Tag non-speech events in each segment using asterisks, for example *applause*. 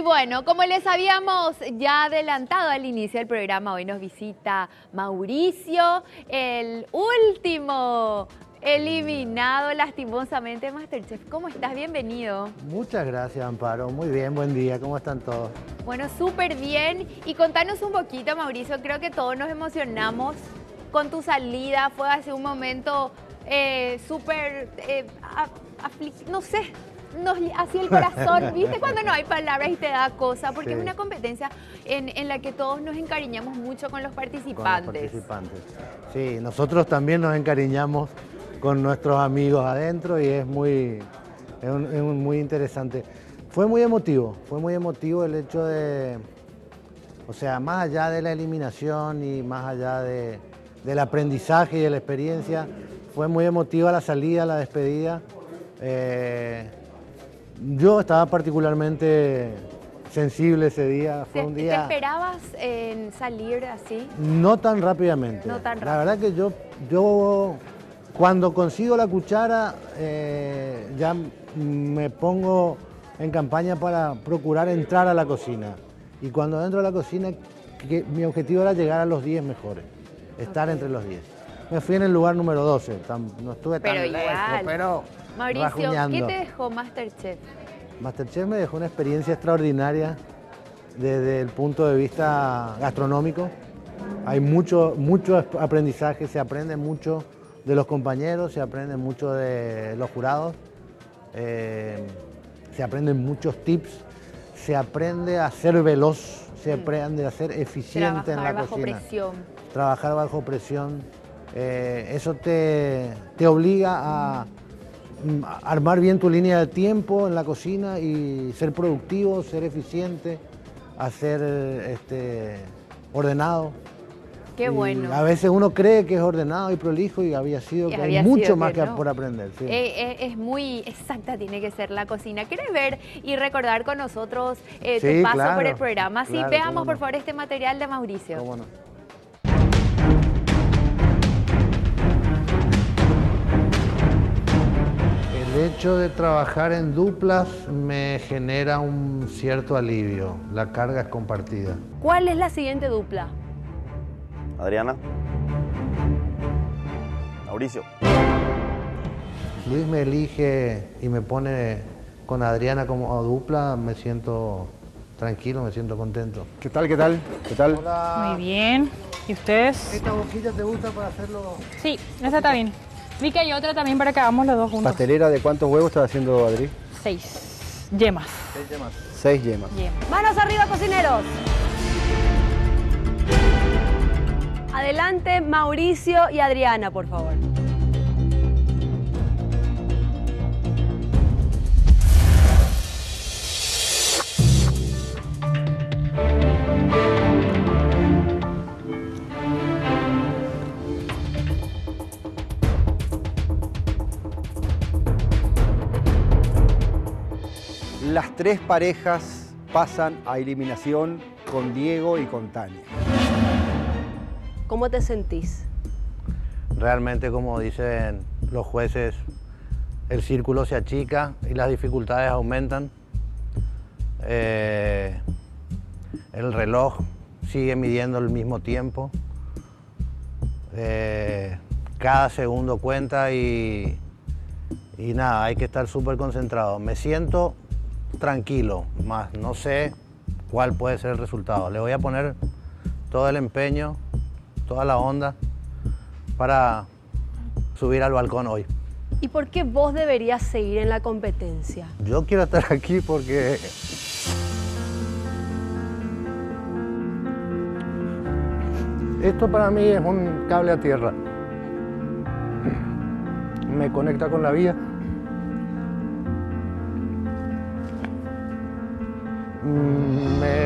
Y bueno, como les habíamos ya adelantado al inicio del programa, hoy nos visita Mauricio, el último eliminado lastimosamente Masterchef. ¿Cómo estás? Bienvenido. Muchas gracias, Amparo. Muy bien, buen día. ¿Cómo están todos? Bueno, súper bien. Y contanos un poquito, Mauricio. Creo que todos nos emocionamos con tu salida. Fue hace un momento eh, súper, eh, no sé, nos hacía el corazón, *laughs* ¿viste? Cuando no hay palabras y te da cosa, porque es una competencia en, la que todos nos encariñamos mucho con los participantes. Con los participantes. Sí, nosotros también nos encariñamos con nuestros amigos adentro y es muy, es, muy interesante. Fue muy emotivo, fue muy emotivo el hecho de, o sea, más allá de la eliminación y más allá de, del aprendizaje y de la experiencia, fue muy emotiva la salida, la despedida. Eh, yo estaba particularmente sensible ese día. Fue un día... ¿Te esperabas en salir así? No tan rápidamente. No tan rápido. La verdad que yo, yo cuando consigo la cuchara, eh, ya me pongo en campaña para procurar entrar a la cocina. Y cuando entro a la cocina, mi objetivo era llegar a los 10 mejores, estar entre los 10. Me fui en el lugar número 12, no estuve tan lejos, pero Mauricio, ¿qué te dejó Masterchef? Masterchef me dejó una experiencia extraordinaria desde el punto de vista gastronómico. Hay mucho, mucho aprendizaje, se aprende mucho de los compañeros, se aprende mucho de los jurados, eh, se aprenden muchos tips, se aprende a ser veloz, se mm. aprende a ser eficiente en la bajo Presión. Trabajar bajo presión. Eh, eso te, te obliga a mm, armar bien tu línea de tiempo en la cocina y ser productivo, ser eficiente, a ser este, ordenado. Qué bueno. A veces uno cree que es ordenado y prolijo y había sido que hay mucho más que, por aprender. Eh, eh, es muy exacta, tiene que ser la cocina. ¿Quieres ver y recordar con nosotros eh, tu paso por el programa? Sí, veamos por favor este material de Mauricio. ¿Cómo no? El hecho de trabajar en duplas me genera un cierto alivio. La carga es compartida. ¿Cuál es la siguiente dupla? Adriana. Mauricio. Luis me elige y me pone con Adriana como dupla, me siento tranquilo, me siento contento. ¿Qué tal, qué tal? ¿Qué tal? Muy bien. ¿Y ustedes? ¿Esta boquilla te gusta para hacerlo? Sí, esa está bien. Vi que hay otra también para que hagamos los dos juntos. ¿Pastelera de cuántos huevos estás haciendo, Adri? Seis. Yemas. Seis yemas. Seis yemas. Manos arriba, cocineros. Adelante, Mauricio y Adriana, por favor. Las tres parejas pasan a eliminación con Diego y con Tania. ¿Cómo te sentís? Realmente, como dicen los jueces, el círculo se achica y las dificultades aumentan. Eh, el reloj sigue midiendo el mismo tiempo. Eh, cada segundo cuenta y, y nada, hay que estar súper concentrado. Me siento tranquilo, más no sé cuál puede ser el resultado. Le voy a poner todo el empeño toda la onda para subir al balcón hoy. ¿Y por qué vos deberías seguir en la competencia? Yo quiero estar aquí porque esto para mí es un cable a tierra. Me conecta con la vida.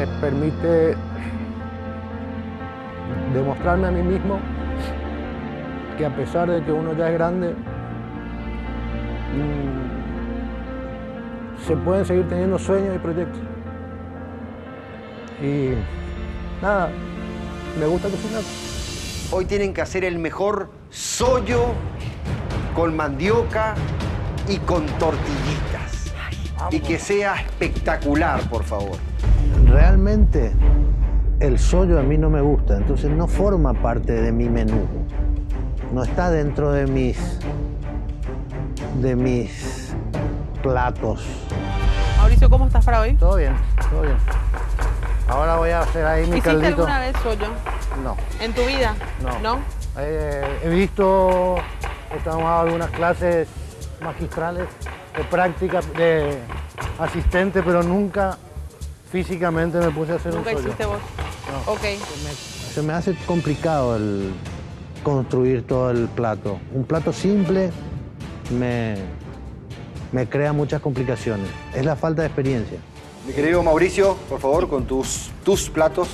Me permite demostrarme a mí mismo que a pesar de que uno ya es grande, mm, se pueden seguir teniendo sueños y proyectos. Y nada, me gusta cocinar. Hoy tienen que hacer el mejor sollo con mandioca y con tortillitas. y que sea espectacular, por favor. Realmente el sollo a mí no me gusta, entonces no forma parte de mi menú. No está dentro de mis de mis platos. Mauricio, ¿cómo estás para hoy? Todo bien, todo bien. Ahora voy a hacer ahí mi ¿Hiciste caldito. alguna vez sollo? No, ¿En tu vida? no. Eh, he visto, estamos dando algunas clases magistrales de práctica de asistente, pero nunca físicamente me puse a hacer Nunca un sollo. hiciste vos. No. Ok. Se me hace complicado el construir todo el plato. Un plato simple me, me crea muchas complicaciones. Es la falta de experiencia. Mi querido Mauricio, por favor, con tus, tus platos.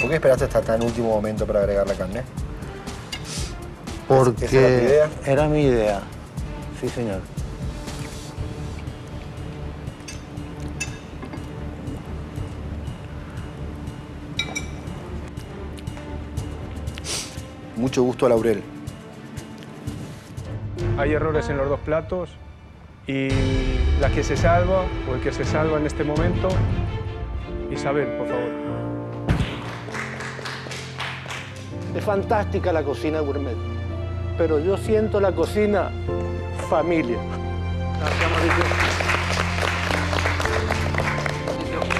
¿Por qué esperaste hasta tan último momento para agregar la carne? Porque ¿Esa era tu idea? era mi idea. Sí, señor. Mucho gusto a Laurel. Hay errores en los dos platos y la que se salva o el que se salva en este momento, Isabel, por favor. Es fantástica la cocina gourmet, pero yo siento la cocina familia. Gracias, Mauricio.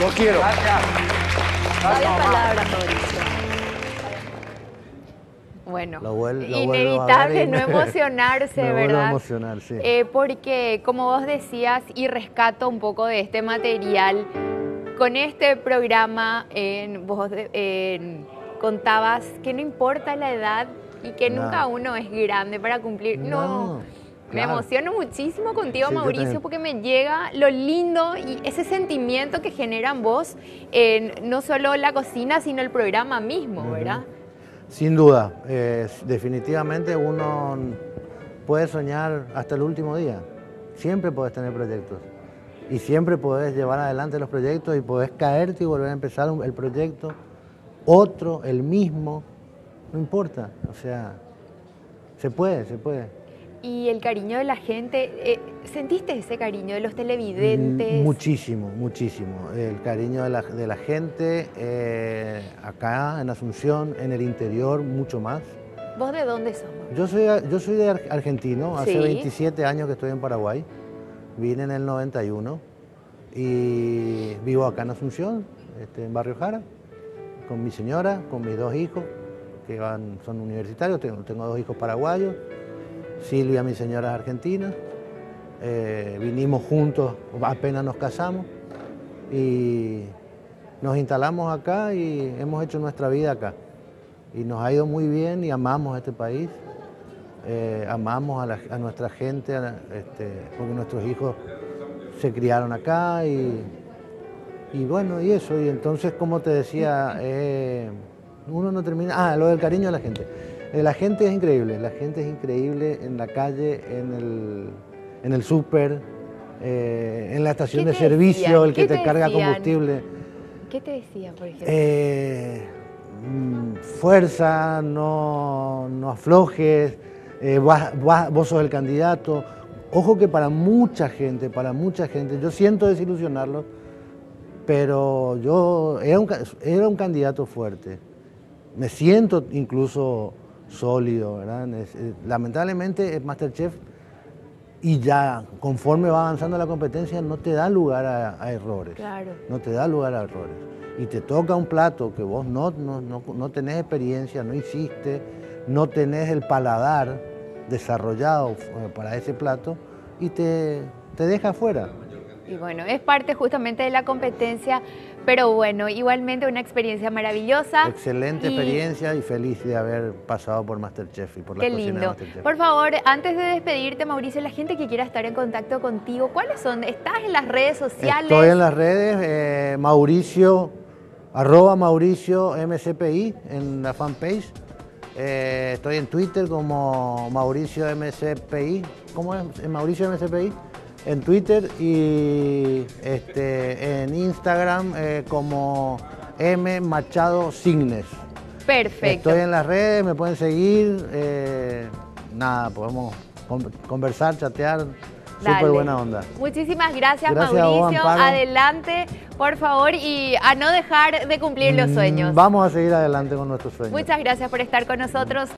Lo quiero. Varias palabras, Mauricio. Bueno, Lo vuel- lo vuelvo a inevitable no *laughs* emocionarse, me a ¿verdad? emocionar, sí. Eh, porque, como vos decías, y rescato un poco de este material, con este programa vos contabas que no importa la edad y que No. nunca uno es grande para cumplir. No, No, me claro. emociono muchísimo contigo, Sí, Mauricio, porque me llega lo lindo y ese sentimiento que generan vos en no solo la cocina, sino el programa mismo, ¿verdad? Sin duda, definitivamente uno puede soñar hasta el último día. Siempre puedes tener proyectos. Y siempre puedes llevar adelante los proyectos y puedes caerte y volver a empezar el proyecto. Otro, el mismo, no importa. O sea, se puede, se puede. Y el cariño de la gente, eh, ¿sentiste ese cariño de los televidentes? Mm, Muchísimo, muchísimo. El cariño de la, de la gente eh, acá en Asunción, en el interior, mucho más. ¿Vos de dónde sos? Yo soy, yo soy de ar- argentino, hace Sí. 27 años que estoy en Paraguay. Vine en el 91 y vivo acá en Asunción, este, en Barrio Jara, con mi señora, con mis dos hijos, que van, son universitarios, tengo, tengo dos hijos paraguayos, Silvia, mi señora, es argentina. Eh, vinimos juntos, apenas nos casamos y nos instalamos acá y hemos hecho nuestra vida acá. Y nos ha ido muy bien y amamos este país, eh, amamos a, a nuestra gente, a este, porque nuestros hijos se criaron acá y, bueno, y eso. Y entonces, como te decía, eh, uno no termina... Ah, lo del cariño de la gente. Eh, la gente es increíble, la gente es increíble en la calle, en el, en el súper, eh, en la estación ¿Qué de servicio, decían? el que ¿Qué te te carga decían? combustible. ¿Qué te decía, por ejemplo? Eh, mm, fuerza, no, no aflojes, eh, vas- vas- vos sos el candidato. Ojo que para mucha gente, para mucha gente, yo siento desilusionarlos, pero yo era un, era un candidato fuerte. Me siento incluso sólido, ¿verdad? Es- eh, Lamentablemente el Masterchef y ya conforme va avanzando la competencia no te da lugar a, a errores. Claro. No te da lugar a errores. Y te toca un plato que vos no, no, no, no tenés experiencia, no hiciste, no tenés el paladar desarrollado eh, para ese plato y te, te deja fuera. Y bueno, es parte justamente de la competencia, pero bueno, igualmente una experiencia maravillosa. Excelente Y experiencia y feliz de haber pasado por Masterchef y por la Qué cocina de lindo. Masterchef. Por favor, antes de despedirte, Mauricio, la gente que quiera estar en contacto contigo, ¿cuáles son? ¿Estás en las redes sociales? Estoy en las redes, eh, Mauricio, arroba Mauricio MCPI en la fanpage. Eh, estoy en Twitter como Mauricio MCPI. ¿Cómo es? ¿En Mauricio MCPI. En Twitter y este, en Instagram eh, como M Machado Signes. Perfecto. Estoy en las redes, me pueden seguir. eh, nada, podemos con- conversar, chatear, súper buena onda. Muchísimas gracias, Gracias a vos, Mauricio. Adelante, por favor, y a no dejar de cumplir los Mm, sueños. Vamos a seguir adelante con nuestros sueños. Muchas gracias por estar con nosotros.